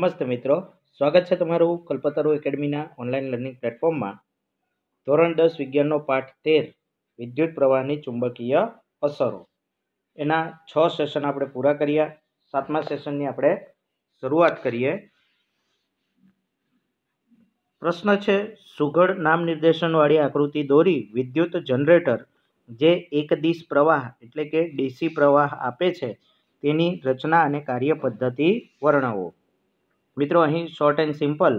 નમસ્તે મિત્રો. સ્વાગત છે તમારું કલ્પતરુ એકેડમીના ઓનલાઈન લર્નિંગ પ્લેટફોર્મમાં. ધોરણ દસ વિજ્ઞાનનો પાઠ તેર, વિદ્યુત પ્રવાહની ચુંબકીય અસરો. એના છ સેશન આપણે પૂરા કર્યા. સાતમા સેશનની આપણે શરૂઆત કરીએ. પ્રશ્ન છે, સુઘડ નામ નિર્દેશનવાળી આકૃતિ દોરી વિદ્યુત જનરેટર જે એકદિશ પ્રવાહ એટલે કે ડીસી પ્રવાહ આપે છે, તેની રચના અને કાર્ય પદ્ધતિ વર્ણવો. મિત્રો, અહીં શોર્ટ એન્ડ સિમ્પલ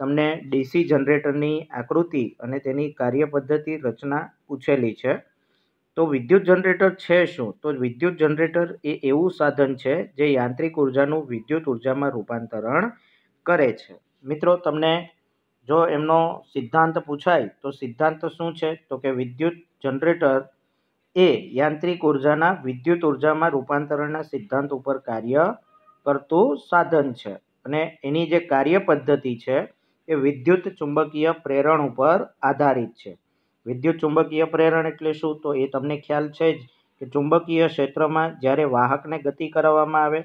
તમને ડીસી જનરેટરની આકૃતિ અને તેની કાર્ય પદ્ધતિ રચના પૂછેલી છે. તો વિદ્યુત જનરેટર છે શું? તો વિદ્યુત જનરેટર એ એવું સાધન છે જે યાંત્રિક ઉર્જાનું વિદ્યુત ઉર્જામાં રૂપાંતરણ કરે છે. મિત્રો, તમને જો એમનો સિદ્ધાંત પૂછાય, તો સિદ્ધાંત શું છે? તો કે વિદ્યુત જનરેટર એ યાંત્રિક ઉર્જાના વિદ્યુત ઉર્જામાં રૂપાંતરણના સિદ્ધાંત ઉપર કાર્ય કરતું સાધન છે. અને એની જે કાર્ય પદ્ધતિ છે, એ વિદ્યુત ચુંબકીય પ્રેરણ ઉપર આધારિત છે. વિદ્યુત ચુંબકીય પ્રેરણ એટલે શું? તો એ તમને ખ્યાલ છે જ કે ચુંબકીય ક્ષેત્રમાં જ્યારે વાહકને ગતિ કરાવવામાં આવે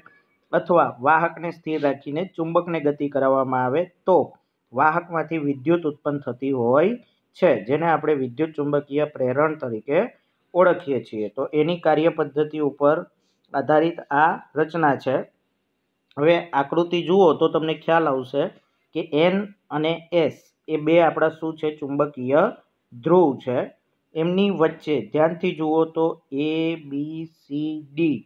અથવા વાહકને સ્થિર રાખીને ચુંબકને ગતિ કરાવવામાં આવે, તો વાહકમાંથી વિદ્યુત ઉત્પન્ન થતી હોય છે, જેને આપણે વિદ્યુત ચુંબકીય પ્રેરણ તરીકે ઓળખીએ છીએ. તો એની કાર્ય પદ્ધતિ ઉપર આધારિત આ રચના છે. હવે આકૃતિ જુઓ તો તમને ખ્યાલ આવશે કે એન અને એસ એ બે આપણા શું છે? ચુંબકીય ધ્રુવ છે. એમની વચ્ચે ધ્યાનથી જુઓ તો એ બી સી ડી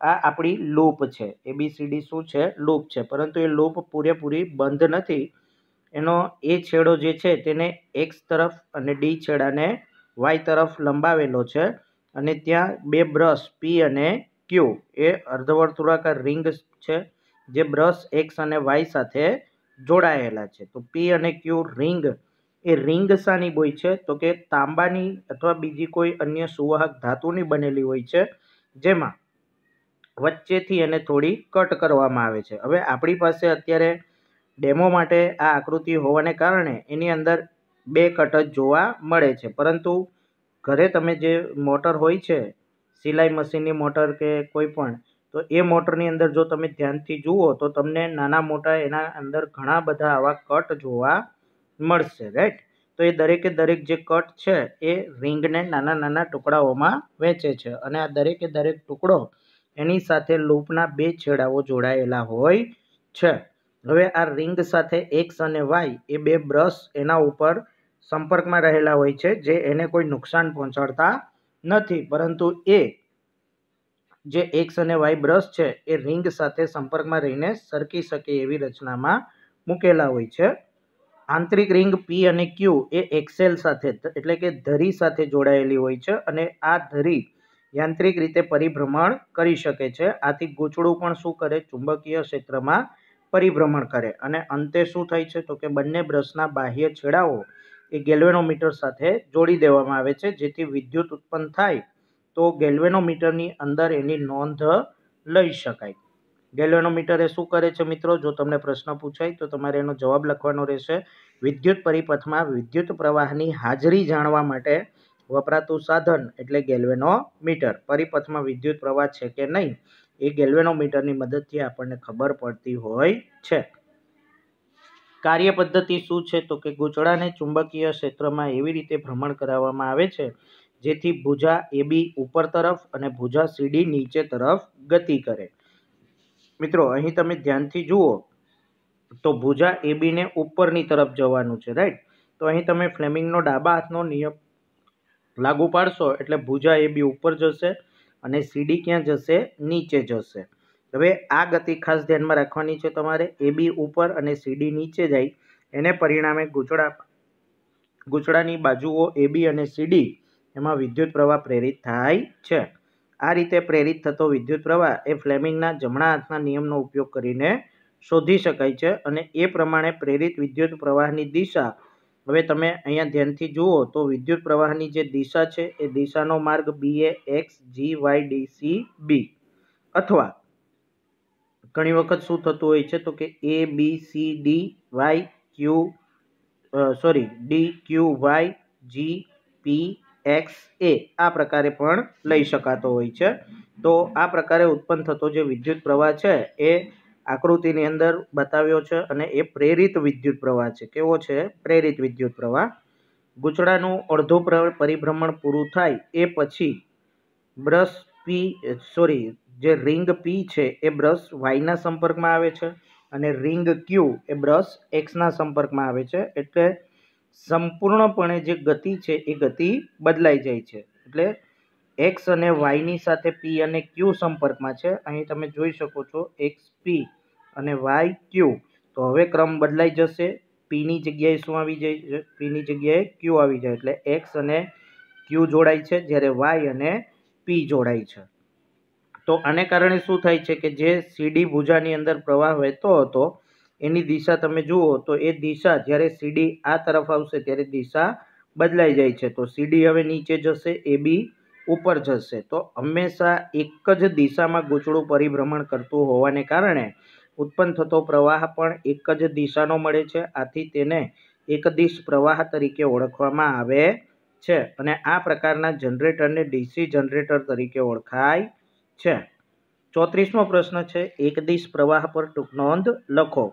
આ આપણી લૂપ છે. એ બી સી ડી શું છે? લૂપ છે. પરંતુ એ લૂપ પૂરેપૂરી બંધ નથી. એનો એ છેડો જે છે તેને એક્સ તરફ અને ડી છેડાને વાય તરફ લંબાવેલો છે. અને ત્યાં બે બ્રશ પી અને ક્યુ એ અર્ધવર્તુળાકાર રિંગ છે. જે બ્રશ એક્સ અને વાય સાથે જોડાયેલા છે. તો પી અને ક્યુ રિંગ, એ રિંગ શાની હોય છે. તો કે તાંબાની અથવા બીજી કોઈ અન્ય સુવાહક ધાતુની બનેલી હોય છે, જેમાં વચ્ચેથી એને થોડી કટ કરવામાં આવે છે. હવે આપણી પાસે અત્યારે ડેમો માટે આ આકૃતિ હોવાને કારણે એની અંદર બે કટ જ જોવા મળે છે. પરંતુ ઘરે તમે જે મોટર હોય છે, સિલાઈ મશીનની મોટર કે કોઈ પણ તો એ મોટરની અંદર જો તમે ધ્યાનથી જુઓ તો તમને નાના મોટા એના અંદર ઘણા બધા આવા કટ જોવા મળશે રાઈટ તો એ દરેકે દરેક જે કટ છે એ રિંગને નાના નાના ટુકડાઓમાં વહેંચે છે અને આ દરેકે દરેક ટુકડો એની સાથે લૂપના બે છેડાઓ જોડાયેલા હોય છે. હવે આ રિંગ સાથે એક્સ અને વાય એ બે બ્રશ એના ઉપર સંપર્કમાં રહેલા હોય છે, જે એને કોઈ નુકસાન પહોંચાડતા નથી. પરંતુ એ જે એક્સ અને વાય બ્રશ છે, એ રિંગ સાથે સંપર્કમાં રહીને સરકી શકે એવી રચનામાં મૂકેલા હોય છે. આંતરિક રિંગ પી અને ક્યુ એ એક્સેલ સાથે એટલે કે ધરી સાથે જોડાયેલી હોય છે અને આ ધરી યાંત્રિક રીતે પરિભ્રમણ કરી શકે છે. આથી ગૂંચળું પણ શું કરે? ચુંબકીય ક્ષેત્રમાં પરિભ્રમણ કરે. અને અંતે શું થાય છે? તો કે બંને બ્રશના બાહ્ય છેડાઓ એ ગેલ્વેનોમીટર સાથે જોડી દેવામાં આવે છે, જેથી વિદ્યુત ઉત્પન્ન થાય તો ગેલ્વેનોમીટરની અંદર એની નોંધ લઈ શકાય. ગેલ્વેનોમીટર એ શું કરે છે મિત્રો? જો તમને પ્રશ્ન પૂછાય તો તમારે એનો જવાબ લખવાનો રહેશે. વિદ્યુત પરિપથમાં વિદ્યુત પ્રવાહની હાજરી જાણવા માટે વપરાતું સાધન એટલે ગેલ્વેનોમીટર. પરિપથમાં વિદ્યુત પ્રવાહ છે કે નહીં? એ ગેલ્વેનોમીટરની મદદથી આપણને ખબર પડતી હોય છે. કાર્ય પદ્ધતિ શું છે? તો કે ગૂંચળાને ચુંબકીય ક્ષેત્રમાં એવી રીતે ભ્રમણ કરાવવામાં આવે છે જેથી ભુજા એબી ઉપર તરફ અને ભુજા સીડી નીચે તરફ ગતિ કરે. મિત્રો, અહીં તમે ધ્યાનથી જુઓ તો ભુજા એબીને ઉપરની તરફ જવાનું છે રાઈટ તો અહીં તમે ફ્લેમિંગનો ડાબા હાથનો નિયમ લાગુ પાડશો એટલે ભુજા એબી ઉપર જશે અને સીડી ક્યાં જશે? નીચે જશે. હવે આ ગતિ ખાસ ધ્યાનમાં રાખવાની છે તમારે. એ બી ઉપર અને સીડી નીચે જાય. એને પરિણામે ગૂંચળા ગૂંચળાની બાજુઓ એ બી અને સીડી એમાં વિદ્યુત પ્રવાહ પ્રેરિત થાય છે. આ રીતે પ્રેરિત થતો વિદ્યુત પ્રવાહ એ ફ્લેમિંગના જમણા હાથના નિયમનો ઉપયોગ કરીને શોધી શકાય છે અને એ પ્રમાણે પ્રેરિત વિદ્યુત પ્રવાહની દિશા. હવે તમે અહીંયા ધ્યાનથી જુઓ તો વિદ્યુત પ્રવાહની જે દિશા છે એ દિશાનો માર્ગ B A X G Y D C B. અથવા ઘણી વખત શું થતું હોય છે તો કે A B C D Y Q sorry, D Q Y G P X A આ પ્રકારે પણ લઈ શકાતો હોય છે. તો આ પ્રકારે ઉત્પન્ન થતો જે વિદ્યુત પ્રવાહ છે, એ આકૃતિની અંદર બતાવ્યો છે અને એ પ્રેરિત વિદ્યુત પ્રવાહ છે. કેવો છે? પ્રેરિત વિદ્યુત પ્રવાહ. ગૂંચળાનું અડધું પરિભ્રમણ પૂરું થાય એ પછી બ્રશ પી સોરી જે રિંગ પી છે, એ બ્રશ વાયના સંપર્કમાં આવે છે અને રિંગ ક્યુ એ બ્રશ એક્સના સંપર્કમાં આવે છે. એટલે સંપૂર્ણપણે જે ગતિ છે, એ ગતિ બદલાઈ જાય છે. એટલે એક્સ અને વાયની સાથે પી અને ક્યુ સંપર્કમાં છે. અહીં તમે જોઈ શકો છો એક્સ પી અને વાય ક્યુ તો હવે ક્રમ બદલાઈ જશે. પીની જગ્યાએ શું આવી જાય પીની જગ્યાએ ક્યુ આવી જાય. એટલે એક્સ અને ક્યુ જોડાય છે, જ્યારે વાય અને પી જોડાય છે. તો આને કારણે શું થાય છે કે જે સીડી ભુજાની અંદર પ્રવાહ વહેતો હતો એની દિશા તમે જુઓ તો એ દિશા જ્યારે સીડી આ તરફ આવશે ત્યારે દિશા બદલાઈ જાય છે. તો સીડી હવે નીચે જશે, એ બી ઉપર જશે. તો હંમેશા એક જ દિશામાં ગૂંચળું પરિભ્રમણ કરતું હોવાને કારણે ઉત્પન્ન થતો પ્રવાહ પણ એક જ દિશાનો મળે છે. આથી તેને એકદિશ પ્રવાહ તરીકે ઓળખવામાં આવે છે અને આ પ્રકારના જનરેટરને ડીસી જનરેટર તરીકે ઓળખાય છે. ચોત્રીસમો પ્રશ્ન છે એકદિશ પ્રવાહ પર ટૂંક નોંધ લખો.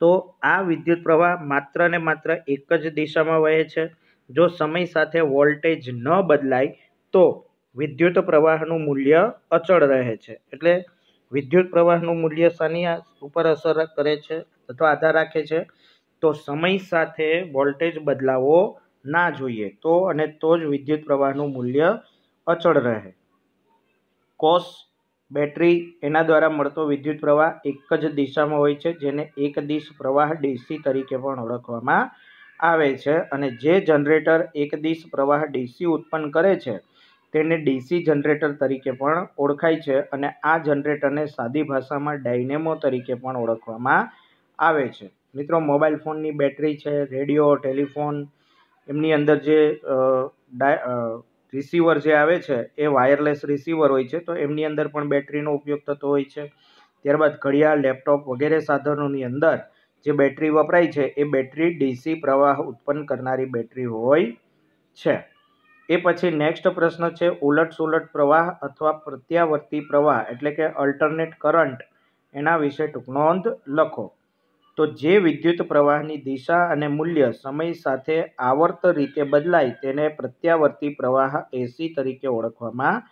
તો આ વિદ્યુત પ્રવાહ માત્ર ને માત્ર એક જ દિશામાં વહે છે. જો સમય સાથે વોલ્ટેજ ન બદલાય, તો વિદ્યુત પ્રવાહનું મૂલ્ય અચળ રહે છે. એટલે વિદ્યુત પ્રવાહનું મૂલ્ય શાની ઉપર અસર કરે છે અથવા આધાર રાખે છે? તો સમય સાથે વોલ્ટેજ બદલાવો ના જોઈએ. તો અને તો જ વિદ્યુત પ્રવાહનું મૂલ્ય અચળ રહે. કોસ બેટરી એના દ્વારા મળતો વિદ્યુત પ્રવાહ એક જ દિશામાં હોય છે, જેને એક દિશ પ્રવાહ ડીસી તરીકે પણ ઓળખવામાં આવે છે. અને જે જનરેટર એક દિશ પ્રવાહ ડીસી ઉત્પન્ન કરે છે, તેને ડીસી જનરેટર તરીકે પણ ઓળખાય છે અને આ જનરેટરને સાદી ભાષામાં ડાયનેમો તરીકે પણ ઓળખવામાં આવે છે. મિત્રો, મોબાઈલ ફોનની બેટરી છે, રેડિયો, ટેલિફોન, એમની અંદર જે રિસીવર જે આવે છે, એ વાયરલેસ રિસીવર હોય છે. તો એમની અંદર પણ બેટરીનો ઉપયોગ થતો હોય છે. ત્યારબાદ ઘડિયાળ, લેપટોપ વગેરે સાધનોની અંદર જે બેટરી વપરાય છે, એ બેટરી ડીસી પ્રવાહ ઉત્પન્ન કરનારી બેટરી હોય છે. એ પછી નેક્સ્ટ પ્રશ્ન છે, ઉલટ સુલટ પ્રવાહ અથવા પ્રત્યાવર્તી પ્રવાહ એટલે કે અલ્ટરનેટ કરંટ એના વિશે ટૂંક નોંધ લખો. તો જે વિદ્યુત પ્રવાહની દિશા અને મૂલ્ય સમય સાથે આવર્ત રીતે બદલાય તેને પ્રત્યાવર્તી પ્રવાહ એસી તરીકે ઓળખવામાં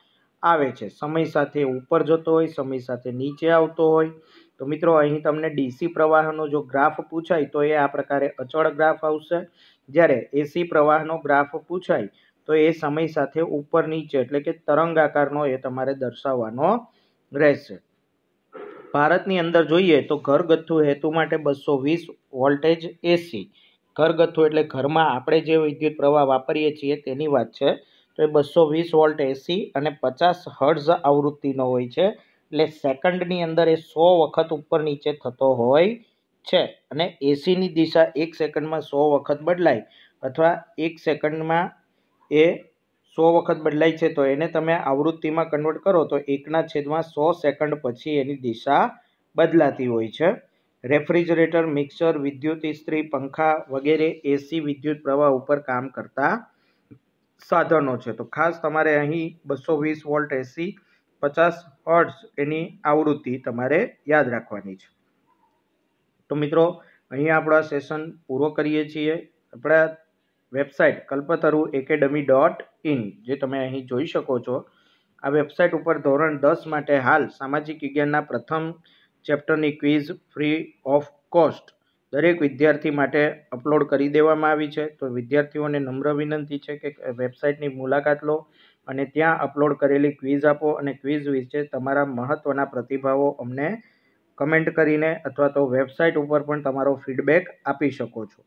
આવે છે. સમય સાથે ઉપર જતો હોય, સમય સાથે નીચે આવતો હોય. તો મિત્રો, અહીં તમને ડીસી પ્રવાહનો જો ગ્રાફ પૂછાય, તો એ આ પ્રકારે અચળ ગ્રાફ આવશે. જ્યારે એસી પ્રવાહનો ગ્રાફ પૂછાય, તો એ સમય સાથે ઉપર નીચે, એટલે કે તરંગ આકારનો એ તમારે દર્શાવવાનો રહેશે. ભારતની અંદર જોઈએ તો ઘરગથ્થુ હેતુ માટે બસો વીસ વોલ્ટેજ એસી ઘરગથ્થુ એટલે ઘરમાં આપણે જે વિદ્યુત પ્રવાહ વાપરીએ છીએ તેની વાત છે. તો એ બસો વીસ વોલ્ટ એસી અને પચાસ હર્ઝ આવૃત્તિનો હોય છે. એટલે સેકન્ડની અંદર એ સો વખત ઉપર નીચે થતો હોય છે અને એસીની દિશા એક સેકન્ડમાં સો વખત બદલાય અથવા એક સેકન્ડમાં એ સો વખત બદલાય છે, તો એને તમે આવૃત્તિમાં કન્વર્ટ કરો, તો એકના છેદમાં સો સેકન્ડ પછી એની દિશા બદલાતી હોય છે. રેફ્રિજરેટર, મિક્સર, વિદ્યુત ઇસ્ત્રી, પંખા વગેરે, એસી, વિદ્યુત પ્રવાહ ઉપર કામ કરતા સાધનો છે. તો ખાસ તમારે અહીં બસો વીસ વોલ્ટ, એસી, પચાસ હર્ટ્સ એની આવૃત્તિ તમારે યાદ રાખવાની છે. તો મિત્રો અહીં આપણો સેશન પૂરો કરીએ છીએ. આપણા website Kalpataru academy dot in, જે તમે અહીં જોઈ શકો છો. આ વેબસાઇટ ઉપર ધોરણ દસ માટે હાલ સામાજિક વિજ્ઞાનના પ્રથમ ચેપ્ટરની ક્વિઝ ફ્રી ઓફ કોસ્ટ દરેક વિદ્યાર્થી માટે અપલોડ કરી દેવામાં આવી છે. તો વિદ્યાર્થીઓને નમ્ર વિનંતી છે કે વેબસાઇટની મુલાકાત લો અને ત્યાં અપલોડ કરેલી ક્વિઝ આપો અને ક્વિઝ વિશે તમારા મહત્ત્વના પ્રતિભાવો અમને કમેન્ટ કરીને અથવા તો વેબસાઇટ ઉપર પણ તમારો ફીડબેક આપી શકો છો.